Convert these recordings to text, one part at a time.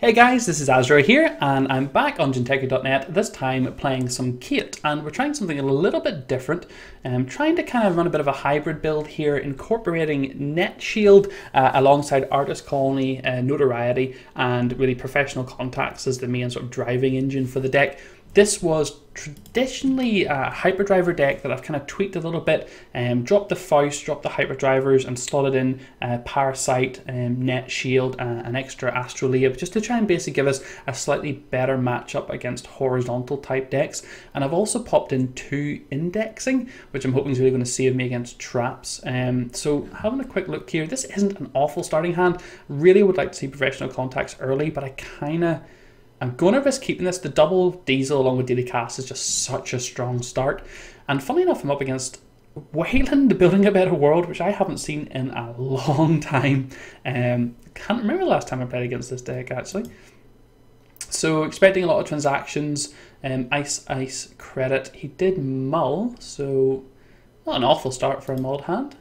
Hey guys, this is Azra here, and I'm back on Jinteki.net, this time playing some Kate, and we're trying something a little bit different. I'm um, trying to kind of run a bit of a hybrid build here, incorporating NetShield uh, alongside Artist Colony, uh, Notoriety, and really professional contacts as the main sort of driving engine for the deck. This was traditionally a hyperdriver deck that I've kind of tweaked a little bit, um, dropped the Faust, dropped the hyperdrivers, and slotted in uh, Parasite, um, Net Shield, uh, an extra Astrolabe, just to try and basically give us a slightly better matchup against horizontal type decks. And I've also popped in two indexing, which I'm hoping is really going to save me against traps. Um, so having a quick look here, this isn't an awful starting hand. Really would like to see professional contacts early, but I kind of I'm going to risk keeping this. The double diesel along with Daily Cast is just such a strong start. And funny enough, I'm up against Weyland building a better world, which I haven't seen in a long time. Um, can't remember the last time I played against this deck actually. So expecting a lot of transactions. Um, ice, ice, credit. He did mull, so not an awful start for a mulled hand.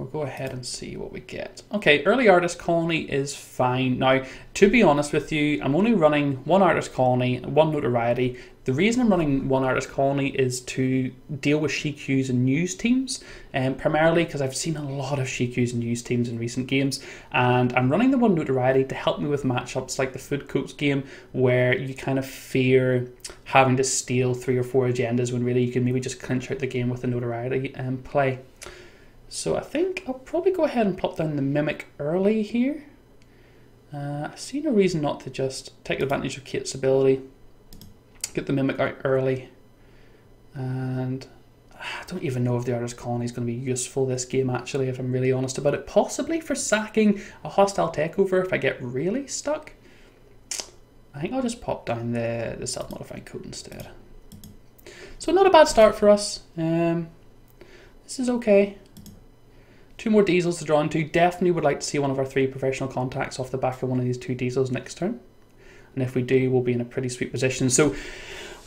We'll go ahead and see what we get. Okay, early artist colony is fine. Now, to be honest with you, I'm only running one artist colony, one notoriety. The reason I'm running one artist colony is to deal with CQs and news teams, and um, primarily because I've seen a lot of CQs and news teams in recent games, and I'm running the one notoriety to help me with matchups like the Food Coats game, where you kind of fear having to steal three or four agendas when really you can maybe just clinch out the game with the notoriety and um, play. So I think I'll probably go ahead and plop down the Mimic early here. Uh, I see no reason not to just take advantage of Kate's ability, get the Mimic out early, and I don't even know if the Artist Colony is going to be useful this game actually, if I'm really honest about it. Possibly for sacking a hostile takeover if I get really stuck. I think I'll just pop down the, the self-modifying code instead. So not a bad start for us. Um, this is okay. Two more diesels to draw into. Definitely would like to see one of our three professional contacts off the back of one of these two diesels next turn. And if we do, we'll be in a pretty sweet position. So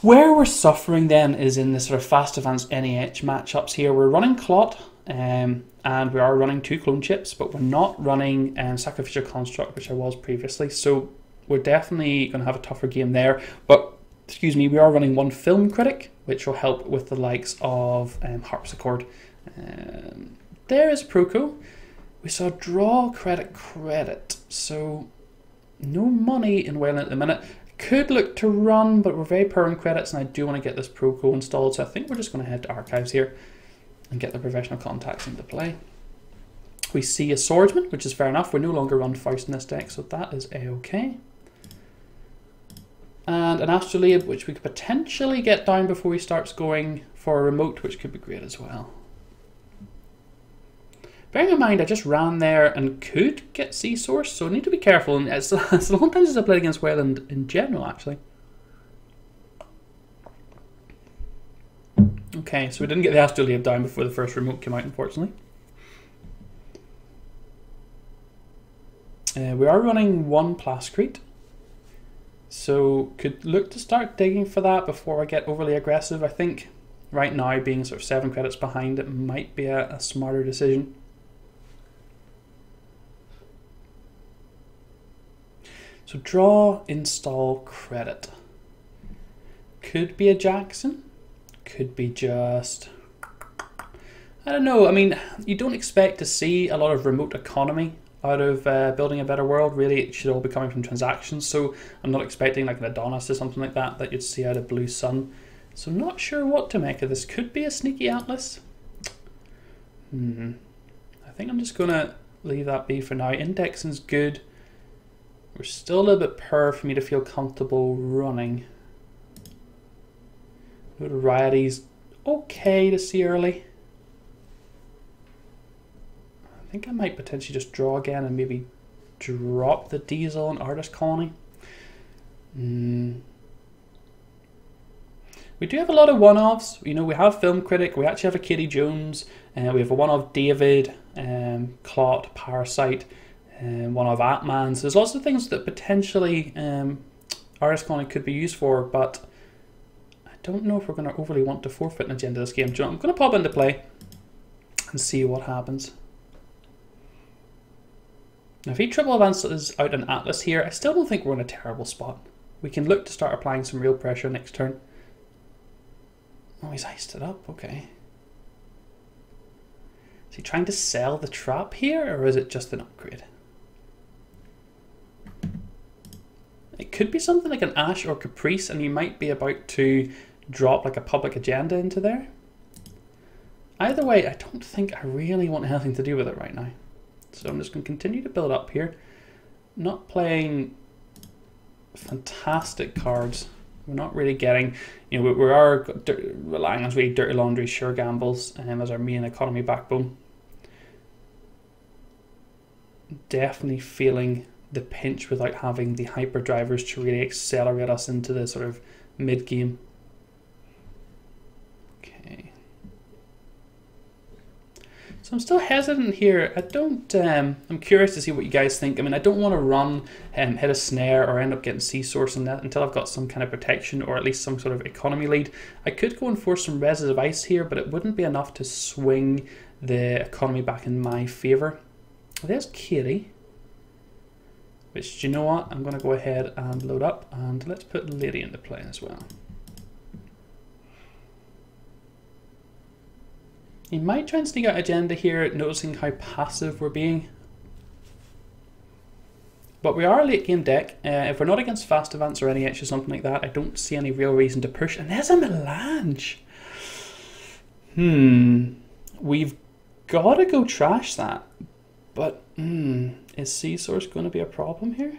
where we're suffering then is in the sort of fast advanced NEH matchups here. We're running Clot, um, and we are running two clone chips, but we're not running um, Sacrificial Construct, which I was previously. So we're definitely going to have a tougher game there. But excuse me, we are running one Film Critic, which will help with the likes of um, Harpsichord. Um, there is Proco. We saw draw credit credit. So no money in Weyland at the minute. Could look to run, but we're very poor in credits and I do want to get this Proco installed. So I think we're just going to head to archives here and get the professional contacts into play. We see a swordsman, which is fair enough. We're no longer run Faust in this deck, so that is a-okay. And an Astrolabe, which we could potentially get down before he starts going for a remote, which could be great as well. Bearing in mind, I just ran there and could get SEA Source, so I need to be careful. And it's, it's a long time since I played against Weyland in general, actually. Okay, so we didn't get the Astrolabe down before the first remote came out, unfortunately. Uh, we are running one Plascrete, so could look to start digging for that before I get overly aggressive. I think right now, being sort of seven credits behind, it might be a, a smarter decision. So draw, install, credit. Could be a Jackson. Could be just... I don't know. I mean, you don't expect to see a lot of remote economy out of uh, building a better world. Really, it should all be coming from transactions. So I'm not expecting like an Adonis or something like that that you'd see out of Blue Sun. So I'm not sure what to make of this. Could be a sneaky Atlas. Hmm. I think I'm just to leave that be for now. Indexing's good. We're still a little bit per for me to feel comfortable running. Notoriety's okay to see early. I think I might potentially just draw again and maybe drop the diesel and artist colony. Mm. We do have a lot of one-offs. You know, we have Film Critic, we actually have a Katie Jones, and uh, we have a one-off David, um, Clot, Parasite um, one of Atman's. There's lots of things that potentially um, Artist Colony could be used for, but I don't know if we're going to overly want to forfeit an agenda this game. I'm going to pop into play and see what happens. Now if he triple advances out an Atlas here, I still don't think we're in a terrible spot. We can look to start applying some real pressure next turn. Oh, he's iced it up, okay. Is he trying to sell the trap here, or is it just an upgrade? It could be something like an Ash or Caprice, and you might be about to drop like a public agenda into there. Either way, I don't think I really want anything to do with it right now. So I'm just going to continue to build up here. Not playing fantastic cards. We're not really getting, you know, we, are relying on really dirty laundry, sure gambles um, as our main economy backbone. Definitely feeling the pinch without having the hyper drivers to really accelerate us into the sort of mid game. Okay. So I'm still hesitant here. I don't. Um, I'm curious to see what you guys think. I mean, I don't want to run and um, hit a snare or end up getting SEA Source in that until I've got some kind of protection or at least some sort of economy lead. I could go and force some reses of ice here, but it wouldn't be enough to swing the economy back in my favor. There's Katie. Which, you know what? I'm going to go ahead and load up and let's put Lady into play as well. He might try and sneak out agenda here, noticing how passive we're being. But we are a late game deck. Uh, if we're not against fast advance or any or something like that, I don't see any real reason to push. And there's a melange. Hmm. We've got to go trash that. But, hmm, is SEA Source going to be a problem here?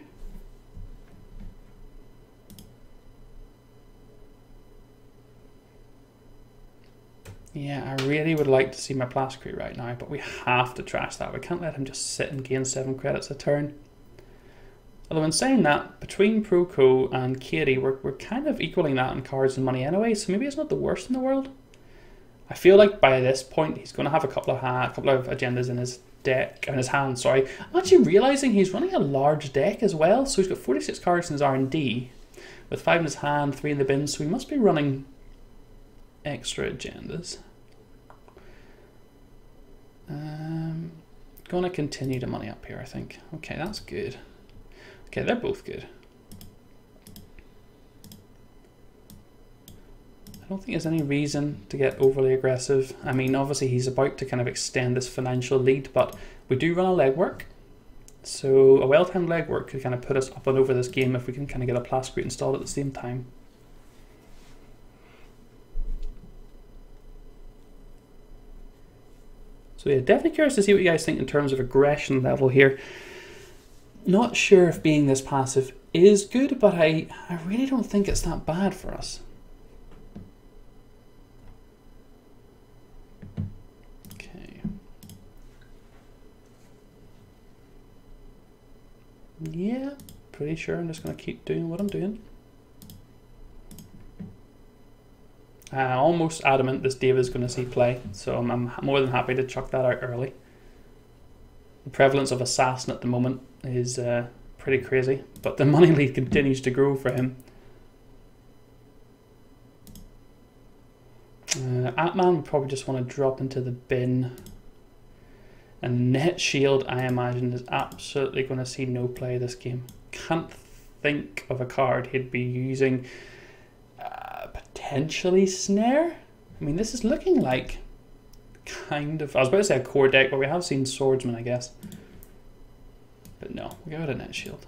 Yeah, I really would like to see my Plascrete right now, but we have to trash that. We can't let him just sit and gain 7 credits a turn. Although in saying that, between Proco and Katie, we're, we're kind of equaling that in cards and money anyway, so maybe it's not the worst in the world. I feel like by this point, he's going to have a couple of a couple of agendas in his deck, in his hand, sorry. I'm actually realising he's running a large deck as well, so he's got 46 cards in his R&D, with 5 in his hand, 3 in the bin, so he must be running extra agendas. Um, gonna continue to money up here, I think. Okay, that's good. Okay, they're both good. I don't think there's any reason to get overly aggressive. I mean, obviously he's about to kind of extend this financial lead, but we do run a legwork. So a well-timed legwork could kind of put us up and over this game if we can kind of get a Plascrete installed at the same time. So yeah, definitely curious to see what you guys think in terms of aggression level here. Not sure if being this passive is good, but I, I really don't think it's that bad for us. Okay. Yeah, pretty sure I'm just going to keep doing what I'm doing. uh, almost adamant this David's going to see play, so I'm, I'm, more than happy to chuck that out early. The prevalence of Assassin at the moment is uh, pretty crazy, but the money lead continues to grow for him. Uh, Atman would probably just want to drop into the bin. And Net Shield, I imagine, is absolutely going to see no play this game. Can't think of a card he'd be using potentially snare. I mean, this is looking like kind of, I was about to say a core deck, but we have seen swordsman, I guess. But no, we got a net shield.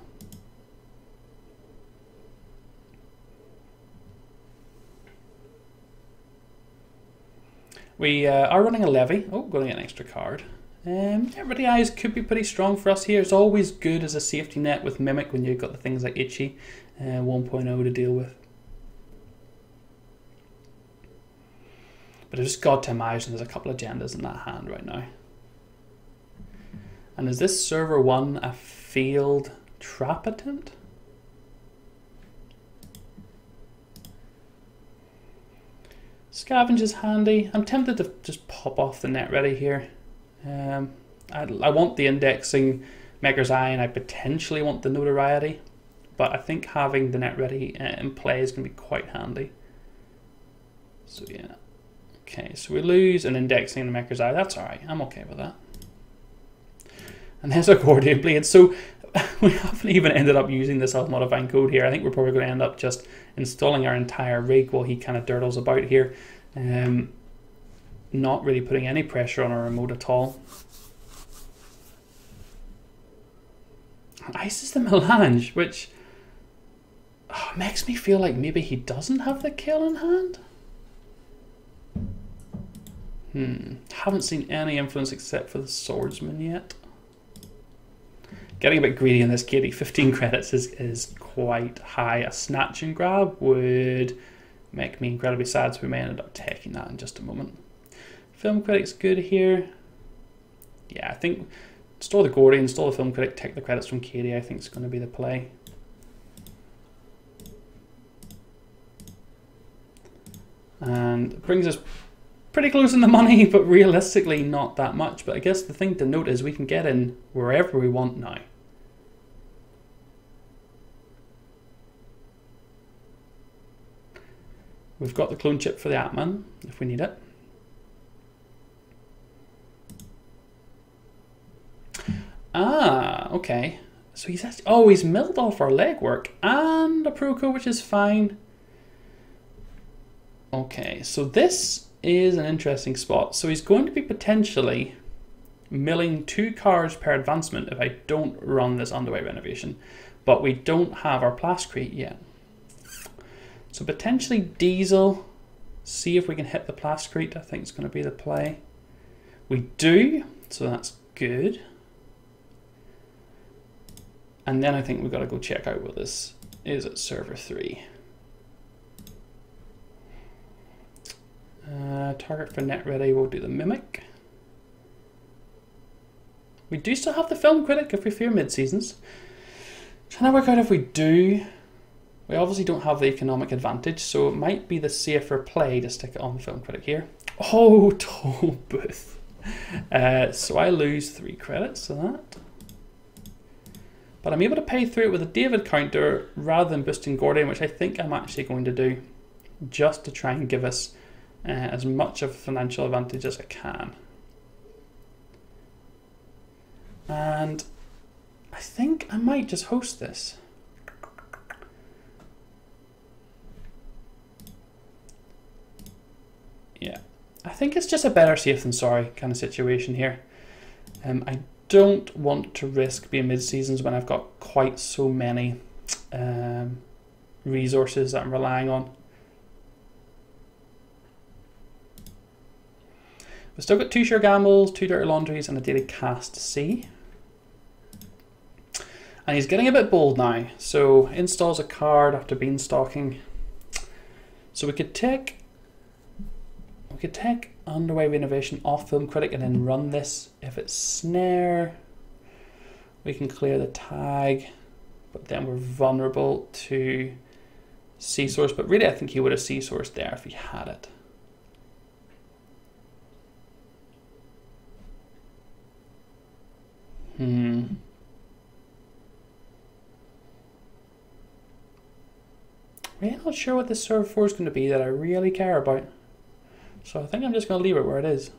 We uh, are running a levy. Oh, going to get an extra card. Um, Everybody Eyes could be pretty strong for us here. It's always good as a safety net with Mimic when you've got the things like Ichi uh, 1.0 to deal with. But I just got to imagine there's a couple of agendas in that hand right now. And is this server one a failed trap attempt? Scavenge is handy. I'm tempted to just pop off the net ready here. Um, I, I want the indexing Maker's Eye and I potentially want the notoriety, but I think having the net ready uh, in play is going to be quite handy. So yeah. Okay, so we lose an indexing in the maker's eye. That's all right. I'm okay with that. And there's our Gordian blade. So we haven't even ended up using the self-modifying code here. I think we're probably going to end up just installing our entire rig while he kind of dirtles about here. Um, not really putting any pressure on our remote at all. Ices the melange, which oh, makes me feel like maybe he doesn't have the kill in hand. Hmm, haven't seen any influence except for the swordsman yet. Getting a bit greedy in this kitty, 15 credits is, is quite high. A snatch and grab would make me incredibly sad, so we may end up taking that in just a moment. Film critic's good here. Yeah, I think install the Gordy, install the film critic, take the credits from Katie, I think is going to be the play. And brings us pretty close in the money, but realistically not that much. But I guess the thing to note is we can get in wherever we want now. We've got the clone chip for the Atman, if we need it. Ah, okay. So he's actually, oh, he's milled off our legwork and a Proco, which is fine. Okay, so this is an interesting spot. So he's going to be potentially milling two cars per advancement if I don't run this underway renovation. But we don't have our plascrete yet. So potentially diesel, see if we can hit the plascrete, I think it's going to be the play. We do, so that's good. And then I think we've got to go check out what this is at server 3. Uh, target for net ready, we'll do the Mimic. We do still have the Film Critic if we fear mid-seasons. Trying to work out if we do. We obviously don't have the economic advantage, so it might be the safer play to stick it on the Film Critic here. Oh, Toll Booth. Uh, so I lose three credits to that. But I'm able to pay through it with a David counter rather than boosting Gordian, which I think I'm actually going to do just to try and give us uh, as much of a financial advantage as I can. And I think I might just host this. Yeah, I think it's just a better safe than sorry kind of situation here. Um, I don't want to risk being mid-seasons when I've got quite so many um, resources that I'm relying on. We've still got two sure gambles, two dirty laundries, and a daily cast C. And he's getting a bit bold now. So installs a card after beanstalking. So we could take we could take underway renovation off film critic and then run this. If it's snare, we can clear the tag, but then we're vulnerable to SEA Source. But really I think he would have SEA Source there if he had it. Hmm. Really not sure what this serve 4 is going to be that I really care about. So I think I'm just going to leave it where it is.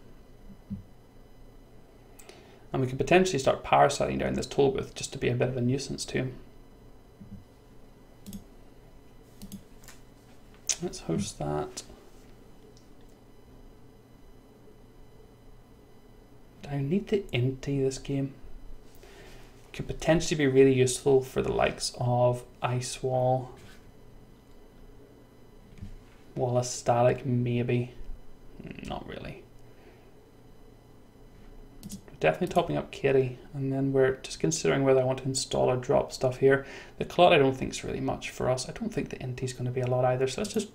And we could potentially start parasiting down this toll booth just to be a bit of a nuisance to him. Let's host that. Do I need to empty this game? could potentially be really useful for the likes of Ice Wall, Wall of Static, maybe. Not really. Definitely topping up Kitty, and then we're just considering whether I want to install or drop stuff here. The Clot I don't think is really much for us. I don't think the Inti is going to be a lot either, so let's just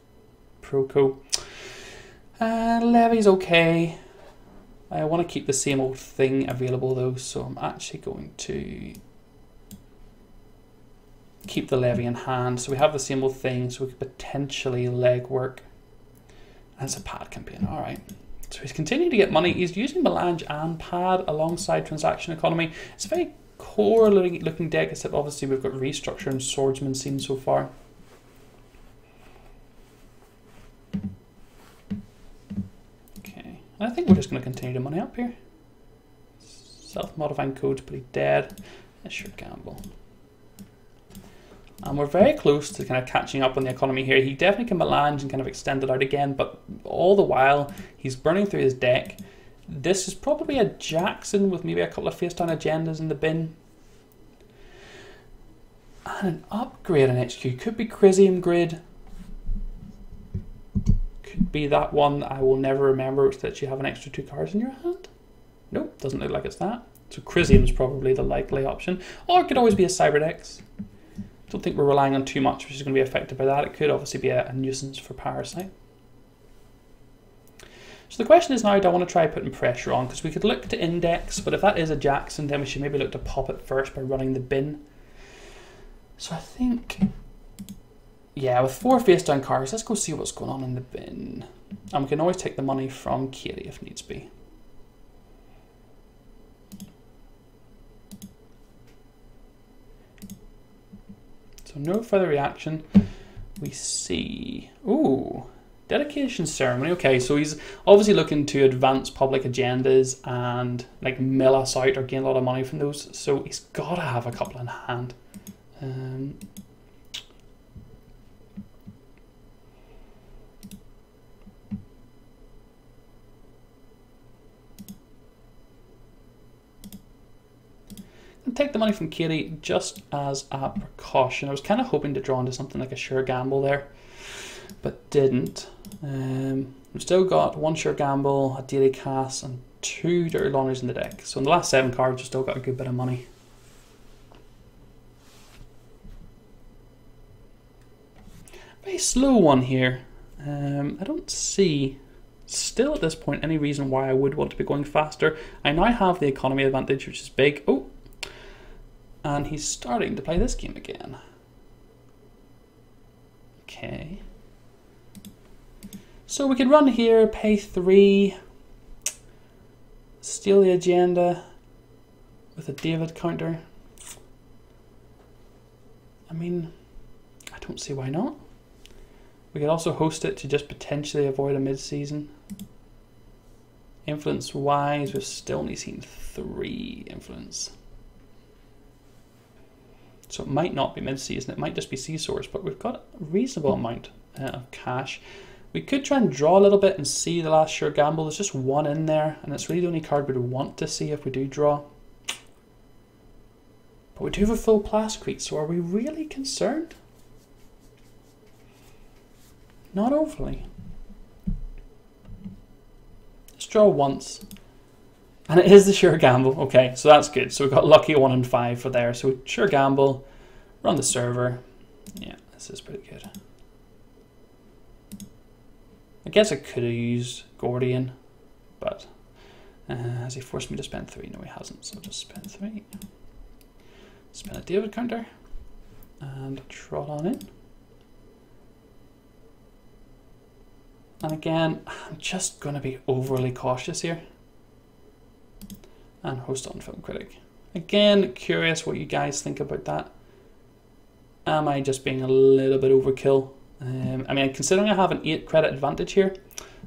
Proco. Uh, Levy's okay. I want to keep the same old thing available though, so I'm actually going to keep the levy in hand. So we have the same old thing, so we could potentially leg work. That's a pad campaign, all right. So he's continuing to get money. He's using Melange and pad alongside transaction economy. It's a very core looking deck, except obviously we've got restructure and swordsman seen so far. Okay, I think we're just going to continue to money up here. Self-modifying code's pretty dead. Let's sure gamble. And we're very close to kind of catching up on the economy here. He definitely can melange and kind of extend it out again, but all the while he's burning through his deck. This is probably a Jackson with maybe a couple of face down agendas in the bin. And an upgrade on HQ. Could be Crisium Grid. Could be that one I will never remember, which lets you have an extra two cards in your hand. Nope, doesn't look like it's that. So Crisium's probably the likely option. Or it could always be a Cyberdex. Don't think we're relying on too much, which is going to be affected by that. It could obviously be a, a nuisance for Parasite. So the question is now, do I want to try putting pressure on? Because we could look to index, but if that is a Jackson, then we should maybe look to pop it first by running the bin. So I think, yeah, with four face down cards, let's go see what's going on in the bin. And we can always take the money from Katie if needs be. So no further reaction. We see, ooh, dedication ceremony. Okay, so he's obviously looking to advance public agendas and like mill us out or gain a lot of money from those. So he's got to have a couple in hand. Um, and take the money from Katie just as a precaution. I was kind of hoping to draw into something like a sure gamble there, but didn't. Um, we've still got one sure gamble, a daily cast, and two dirty laundries in the deck. So in the last seven cards, we've still got a good bit of money. Very slow one here. Um, I don't see still at this point any reason why I would want to be going faster. I now have the economy advantage, which is big. Oh, and he's starting to play this game again. Okay. So we could run here, pay three, steal the agenda with a David counter. I mean, I don't see why not. We could also host it to just potentially avoid a mid-season. Influence-wise, we've still only seen three influence. So it might not be mid-season, it might just be SEA Source, but we've got a reasonable amount uh, of cash. We could try and draw a little bit and see the last sure gamble. There's just one in there, and it's really the only card we'd want to see if we do draw. But we do have a full Plascrete, so are we really concerned? Not overly. Let's draw once. And it is the sure gamble. Okay, so that's good. So we got lucky one and five for there. So sure gamble, run the server. Yeah, this is pretty good. I guess I could have used Gordian, but uh, has he forced me to spend three? No, he hasn't. So I'll just spend three. Spend a David counter and trot on in. And again, I'm just going to be overly cautious here and host on Film Critic. Again, curious what you guys think about that. Am I just being a little bit overkill? Um, I mean, considering I have an 8 credit advantage here,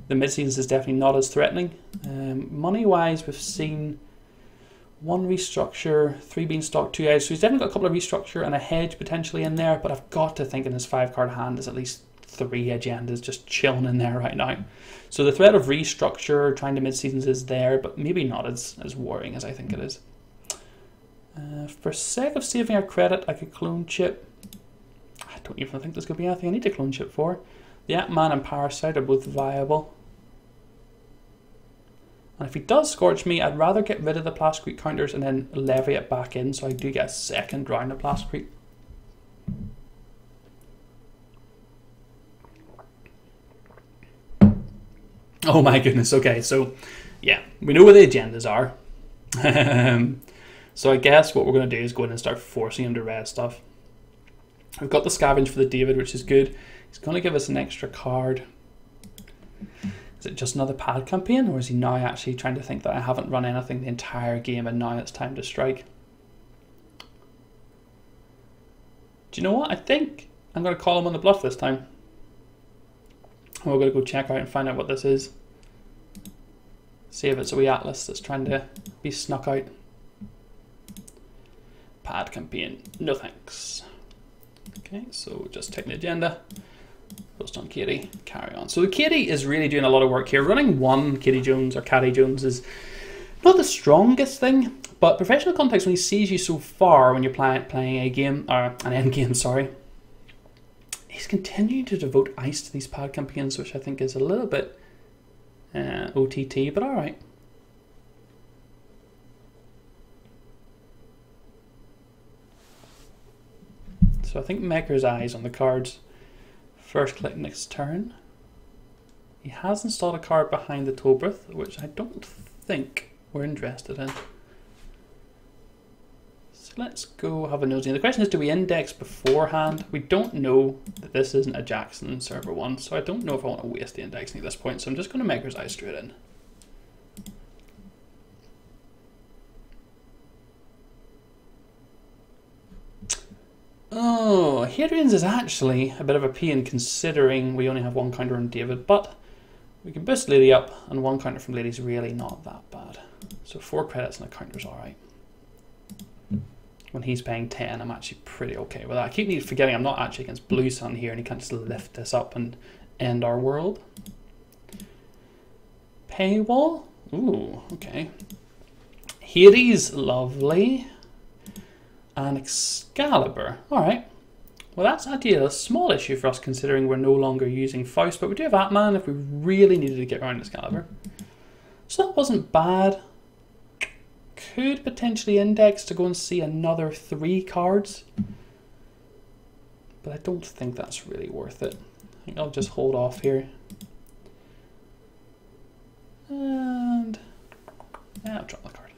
the mid-seasons is definitely not as threatening. Um, Money-wise, we've seen one restructure, three beanstalk, two edge. So he's definitely got a couple of restructure and a hedge potentially in there, but I've got to think in his five card hand is at least three agendas just chilling in there right now. So the threat of restructure, trying to mid-seasons is there, but maybe not as, as worrying as I think it is. Uh, for sake of saving our credit, I could clone chip. I don't even think there's going to be anything I need to clone chip for. The Atman and Parasite are both viable. And if he does Scorch me, I'd rather get rid of the Plascrete counters and then levy it back in so I do get a second round of Plascrete. Oh my goodness. Okay, so yeah, we know where the agendas are. Um, so I guess what we're going to do is go in and start forcing him to read stuff. We've got the scavenge for the David, which is good. He's going to give us an extra card. Is it just another pad campaign, or is he now actually trying to think that I haven't run anything the entire game and now it's time to strike? Do you know what? I think I'm going to call him on the bluff this time. We're going to go check out and find out what this is. See if it's a wee atlas that's trying to be snuck out. Pad campaign. No thanks. Okay, so just take the agenda. Post on Katie, carry on. So Katie is really doing a lot of work here. Running one Katie Jones or Caddy Jones is not the strongest thing, but professional contacts when he sees you so far when you're play, playing a game or an end game, sorry, he's continuing to devote ice to these pad campaigns, which I think is a little bit uh, OTT, but all right. So I think Maker's Eyes on the cards. First click next turn. He has installed a card behind the Tollbooth, which I don't think we're interested in. Let's go have a nosy. The question is, do we index beforehand? We don't know that this isn't a Jackson server one, so I don't know if I want to waste the indexing at this point, so I'm just going to Maker's Eye straight in. Oh, Hadrian's is actually a bit of a pain considering we only have one counter on David, but we can boost Lady up, and one counter from Lady's really not that bad. So four credits and a counter's alright. When he's paying 10, I'm actually pretty okay with that. I keep forgetting I'm not actually against Blue Sun here, and he can't just lift this up and end our world. Paywall? Ooh, okay. Hades, lovely and Excalibur. All right. Well, that's actually a small issue for us considering we're no longer using Faust, but we do have Atman if we really needed to get around Excalibur. So that wasn't bad. Could potentially index to go and see another three cards. But I don't think that's really worth it. I think I'll just hold off here. And yeah, I'll drop the card.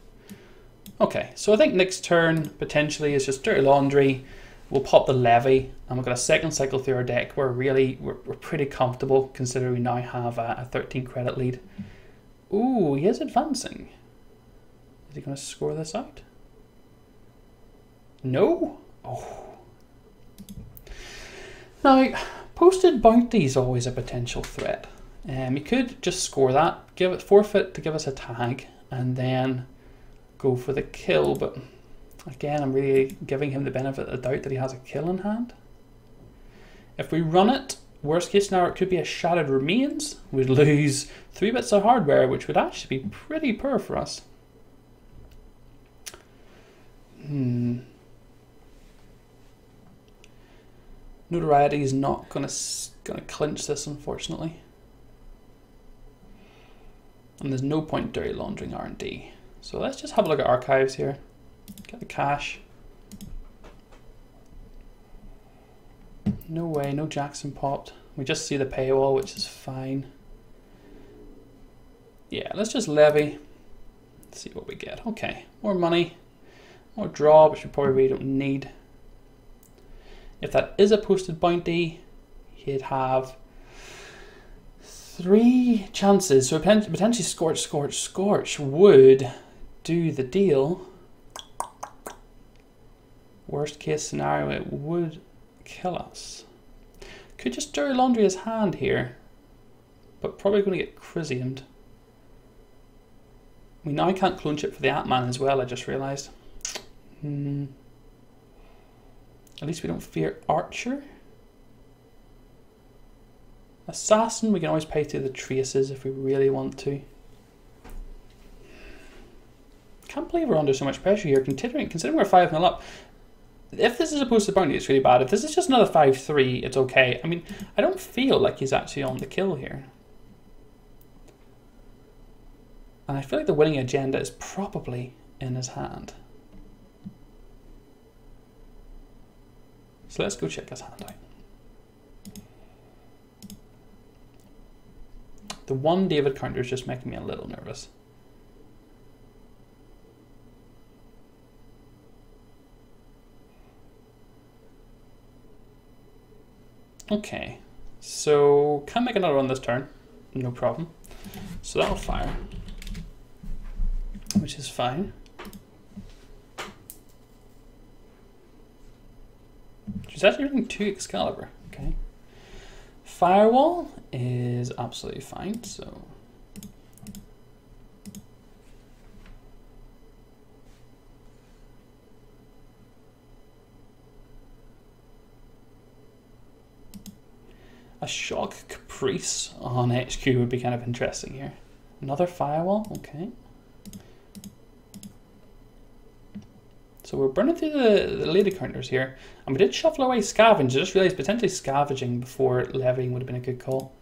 Okay, so I think next turn potentially is just Dirty Laundry. We'll pop the Levy and we've got a second cycle through our deck. We're really, we're, we're pretty comfortable considering we now have a, a 13 credit lead. Ooh, he is advancing. Is he going to score this out? No? Oh. Now, posted bounty is always a potential threat. Um, you could just score that, give it forfeit to give us a tag, and then go for the kill, but again, I'm really giving him the benefit of the doubt that he has a kill in hand. If we run it, worst case scenario, it could be a Shattered Remains. We'd lose three bits of hardware, which would actually be pretty poor for us. Hmm. Notoriety is not gonna gonna clinch this, unfortunately. And there's no point dirty laundering R&D. So let's just have a look at archives here. Get the cache. No way, no Jackson popped. We just see the paywall, which is fine. Yeah, let's just levy. See what we get. Okay, more money, more draw, which we probably really don't need. If that is a posted bounty, he'd have three chances. So potentially Scorch, Scorch, Scorch would do the deal, worst case scenario, it would kill us. Could just dirty laundry his hand here, but probably going to get chrisianed. We now can't clone chip for the Atman as well, I just realised. Hmm. At least we don't fear Archer. Assassin, we can always pay through the traces if we really want to can't believe we're under so much pressure here, considering considering we're 5 0 up. If this is a posted bounty, it's really bad. If this is just another 5 3, it's okay. I mean, I don't feel like he's actually on the kill here. And I feel like the winning agenda is probably in his hand. So let's go check his hand out. The one David counter is just making me a little nervous. Okay, so can make another one this turn, no problem. So that'll fire, which is fine. She's actually running two Excalibur, okay. Firewall is absolutely fine, so. A shock caprice on HQ would be kind of interesting here. Another firewall, okay. So we're burning through the, the lady counters here. And we did shuffle away scavenge. I just realised potentially scavenging before levying would have been a good call.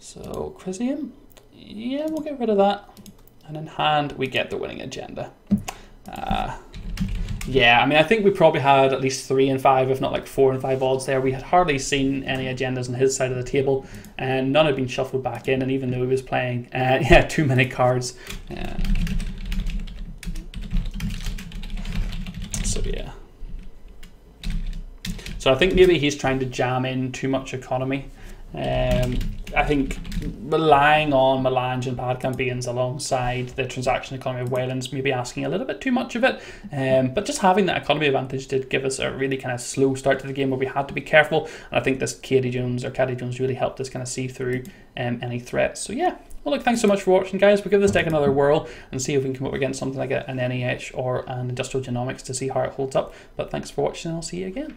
So Crisium, yeah, we'll get rid of that. And in hand, we get the winning agenda. Uh, yeah, I mean, I think we probably had at least three and five, if not like four and five odds there. We had hardly seen any agendas on his side of the table, and none had been shuffled back in. And even though he was playing, uh, yeah, too many cards. So yeah. So I think maybe he's trying to jam in too much economy. Um, I think relying on Melange and pad campaigns alongside the transaction economy of Weyland's maybe asking a little bit too much of it. Um, but just having that economy advantage did give us a really kind of slow start to the game where we had to be careful. And I think this Katie Jones or Katie Jones really helped us kind of see through um, any threats. So yeah, well, look, thanks so much for watching, guys. We'll give this deck another whirl and see if we can come up against something like an NEH or an Industrial Genomics to see how it holds up. But thanks for watching, and I'll see you again.